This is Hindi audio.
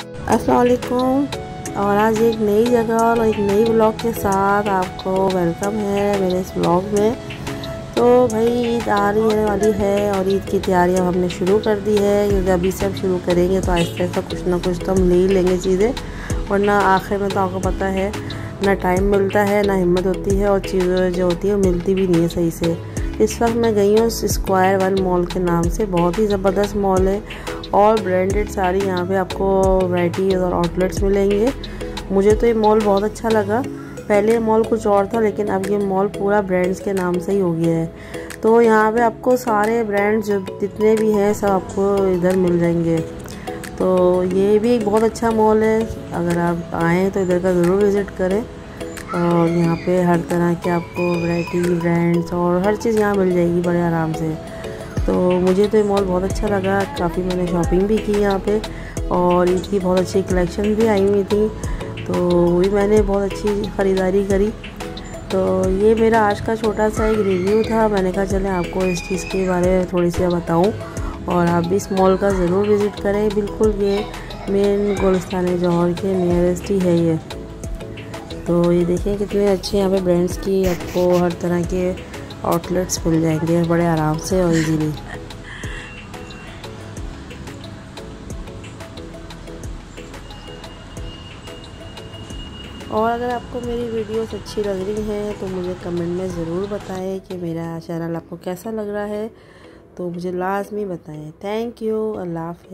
असलकुम और आज एक नई जगह और एक नई ब्लॉग के साथ आपको वेलकम है मेरे इस ब्लॉग में। तो भाई, ईद आ रही है वाली है और ईद की तैयारी अब हमने शुरू कर दी है। क्योंकि अभी से अब शुरू करेंगे तो आहिस्ता आहिस्ता कुछ ना कुछ तो हम ले ही लेंगे चीज़ें। वरना आखिर में तो आपको पता है, ना टाइम मिलता है, ना हिम्मत होती है और चीज़ें जो होती है वो मिलती भी नहीं है सही से। इस वक्त मैं गई हूँ स्क्वायर वन मॉल के नाम से। बहुत ही ज़बरदस्त मॉल है। और ब्रांडेड साड़ी यहाँ पे आपको वैरायटी और आउटलेट्स मिलेंगे। मुझे तो ये मॉल बहुत अच्छा लगा। पहले मॉल कुछ और था, लेकिन अब ये मॉल पूरा ब्रांड्स के नाम से ही हो गया है। तो यहाँ पे आपको सारे ब्रांड्स जितने भी हैं, सब आपको इधर मिल जाएँगे। तो ये भी एक बहुत अच्छा मॉल है। अगर आप आएँ तो इधर का ज़रूर विज़िट करें। और यहाँ पे हर तरह के आपको वैरायटी ब्रांड्स और हर चीज़ यहाँ मिल जाएगी बड़े आराम से। तो मुझे तो ये मॉल बहुत अच्छा लगा। काफ़ी मैंने शॉपिंग भी की यहाँ पे और इनकी बहुत अच्छी कलेक्शन भी आई हुई थी। तो भी मैंने बहुत अच्छी ख़रीदारी करी। तो ये मेरा आज का छोटा सा एक रिव्यू था। मैंने कहा, चले, आपको इस चीज़ के बारे में थोड़ी सी बताऊँ और आप भी इस मॉल का ज़रूर विज़िट करें। बिल्कुल, ये मेन गुलस्तान जौहर के नियरेस्ट ही है ये। तो ये देखें कितने अच्छे यहाँ पे ब्रांड्स की, आपको हर तरह के आउटलेट्स मिल जाएँगे बड़े आराम से और इजीली और अगर आपको मेरी वीडियोस अच्छी लग रही हैं तो मुझे कमेंट में ज़रूर बताएँ कि मेरा चैनल आपको कैसा लग रहा है। तो मुझे लाजमी बताएँ। Thank you Allah half